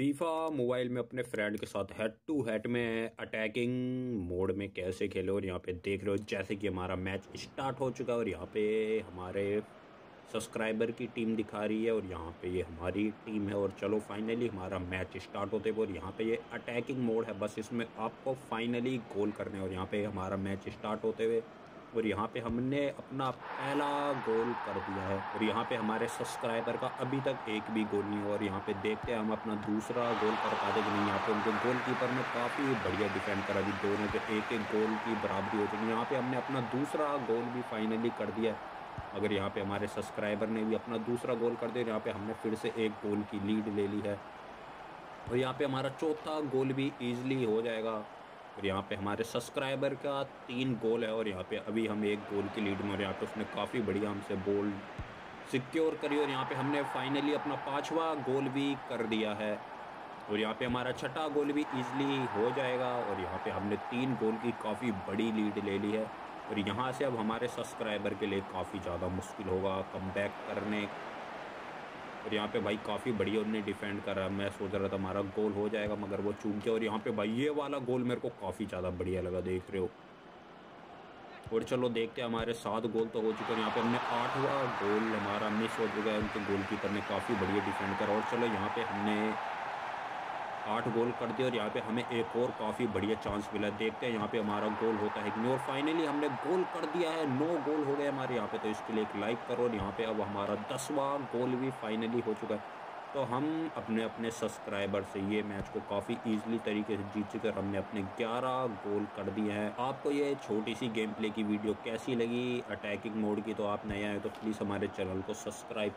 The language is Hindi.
फीफा मोबाइल में अपने फ्रेंड के साथ हेड टू हेड में अटैकिंग मोड में कैसे खेलो और यहाँ पे देख रहे हो जैसे कि हमारा मैच स्टार्ट हो चुका है और यहाँ पे हमारे सब्सक्राइबर की टीम दिखा रही है और यहाँ पे ये हमारी टीम है और चलो फाइनली हमारा मैच स्टार्ट होते हुए और यहाँ पे ये अटैकिंग मोड है। बस इसमें आपको फाइनली गोल करने और यहाँ पे हमारा मैच स्टार्ट होते हुए और यहाँ पे हमने अपना पहला गोल कर दिया है। और यहाँ पे हमारे सब्सक्राइबर का अभी तक एक भी गोल नहीं हुआ और यहाँ पे देखते हैं हम अपना दूसरा गोल कर पाते कि नहीं। यहाँ पे उनके गोल कीपर ने काफ़ी बढ़िया डिफेंड करा अभी दोनों के एक एक गोल की बराबरी हो चुकी यहाँ पे हमने अपना दूसरा गोल भी फाइनली कर दिया अगर यहाँ पर हमारे सब्सक्राइबर ने भी अपना दूसरा गोल कर दिया, यहाँ पर हमने फिर से एक गोल की लीड ले ली है। और यहाँ पर हमारा चौथा गोल भी ईजिली हो जाएगा। और यहाँ पे हमारे सब्सक्राइबर का तीन गोल है और यहाँ पे अभी हम एक गोल की लीड में और यहाँ पे उसने काफ़ी बढ़िया हमसे बोल सिक्योर करी और यहाँ पे हमने फाइनली अपना पाँचवा गोल भी कर दिया है। और यहाँ पे हमारा छठा गोल भी इजली हो जाएगा और यहाँ पे हमने तीन गोल की काफ़ी बड़ी लीड ले ली है। और यहाँ से अब हमारे सब्सक्राइबर के लिए काफ़ी ज़्यादा मुश्किल होगा कम करने और यहाँ पे भाई काफ़ी बढ़िया उन्हें डिफेंड करा। मैं सोच रहा था हमारा गोल हो जाएगा, मगर वो चूक गया और यहाँ पे भाई ये वाला गोल मेरे को काफ़ी ज़्यादा बढ़िया लगा, देख रहे हो। और चलो देखते हैं, हमारे सात गोल तो हो चुके हैं। यहाँ पे हमने आठवा गोल हमारा मिस हो चुका है। उनके गोल कीपर ने काफ़ी बढ़िया डिफेंड करा। और चलो यहाँ पे हमने आठ गोल कर दिए और यहाँ पे हमें एक और काफ़ी बढ़िया चांस मिला। देखते हैं यहाँ पे हमारा गोल होता है कि नहीं और फाइनली हमने गोल कर दिया है। नौ गोल हो गए हमारे यहाँ पे तो इसके लिए एक लाइक करो और यहाँ पे अब हमारा दसवां गोल भी फाइनली हो चुका है। तो हम अपने अपने सब्सक्राइबर से ये मैच को काफ़ी इजीली तरीके से जीत चुके हमने अपने 11 गोल कर दिए हैं। आपको ये छोटी सी गेम प्ले की वीडियो कैसी लगी? अटैकिंग मोड की तो आप नए आए तो प्लीज़ हमारे चैनल को सब्सक्राइब